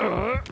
Uh.